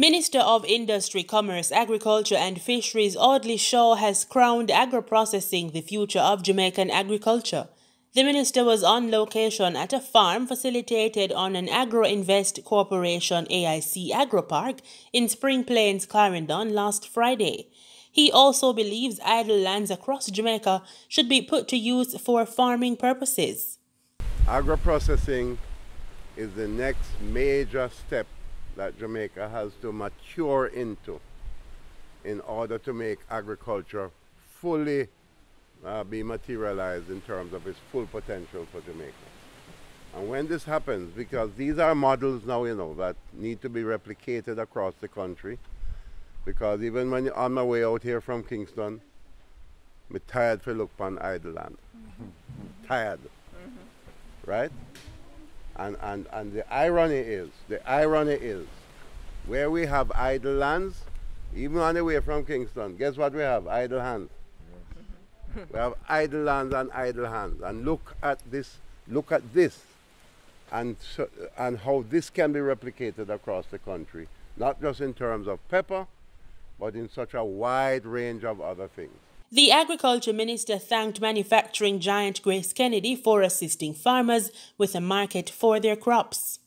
Minister of Industry, Commerce, Agriculture and Fisheries Audley Shaw has crowned agro-processing the future of Jamaican agriculture. The minister was on location at a farm facilitated on an Agro Invest Corporation AIC Agro Park in Spring Plains, Clarendon last Friday. He also believes idle lands across Jamaica should be put to use for farming purposes. Agro-processing is the next major step that Jamaica has to mature into in order to make agriculture fully uh, be materialized in terms of its full potential for Jamaica. And when this happens, because these are models now, you know, that need to be replicated across the country, because even when you're on my way out here from Kingston, I'm tired for look on idle land. Mm -hmm. Tired. Mm -hmm. Right? And, and, and the irony is, the irony is, where we have idle lands, even on the way from Kingston, guess what we have? Idle hands. we have idle lands and idle hands. And look at this, look at this, and, so, and how this can be replicated across the country, not just in terms of pepper, but in such a wide range of other things. The Agriculture Minister thanked manufacturing giant Grace Kennedy for assisting farmers with a market for their crops.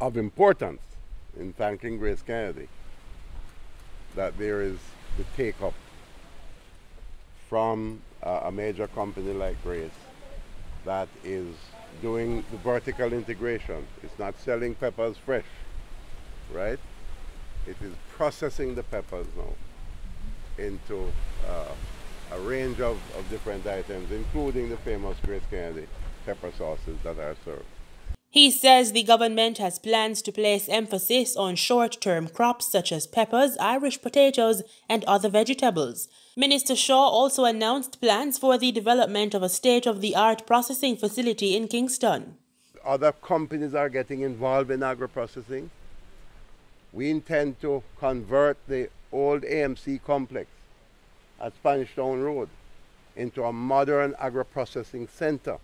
Of importance in thanking Grace Kennedy that there is the take up from uh, a major company like Grace that is doing the vertical integration. It's not selling peppers fresh, right? It is processing the peppers now into uh, a range of, of different items, including the famous Grace Kennedy pepper sauces that are served. He says the government has plans to place emphasis on short-term crops such as peppers, Irish potatoes, and other vegetables. Minister Shaw also announced plans for the development of a state-of-the-art processing facility in Kingston. Other companies are getting involved in agro-processing. We intend to convert the old AMC complex at Spanish Town Road into a modern agro-processing center.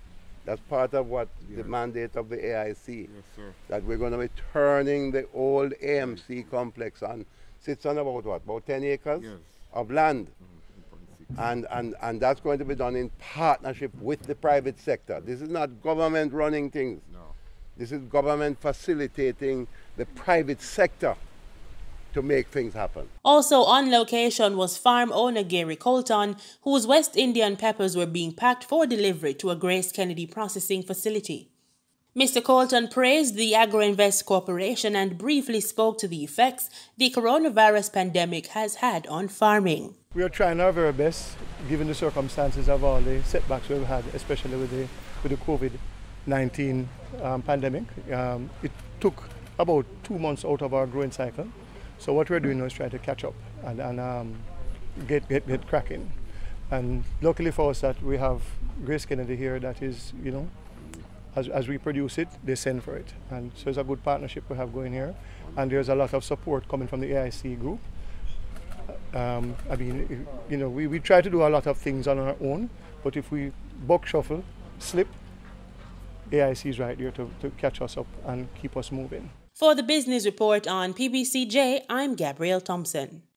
That's part of what yes. the mandate of the AIC. Yes, that we're going to be turning the old AMC complex on, sits on about what, about 10 acres yes. of land. Mm-hmm. And, and, and that's going to be done in partnership with the private sector. This is not government running things. No. This is government facilitating the private sector to make things happen. Also on location was farm owner Gary Colton, whose West Indian peppers were being packed for delivery to a Grace Kennedy processing facility. Mr. Colton praised the AgroInvest Corporation and briefly spoke to the effects the coronavirus pandemic has had on farming. We are trying our very best, given the circumstances of all the setbacks we've had, especially with the, with the COVID-19 um, pandemic. Um, it took about two months out of our growing cycle. So what we're doing now is trying to catch up and, and um, get, get, get cracking. And luckily for us that we have Grace Kennedy here that is, you know, as, as we produce it, they send for it. And so it's a good partnership we have going here. And there's a lot of support coming from the AIC group. Um, I mean, you know, we, we try to do a lot of things on our own, but if we buck shuffle, slip, AIC is right there to, to catch us up and keep us moving. For the Business Report on PBCJ, I'm Gabrielle Thompson.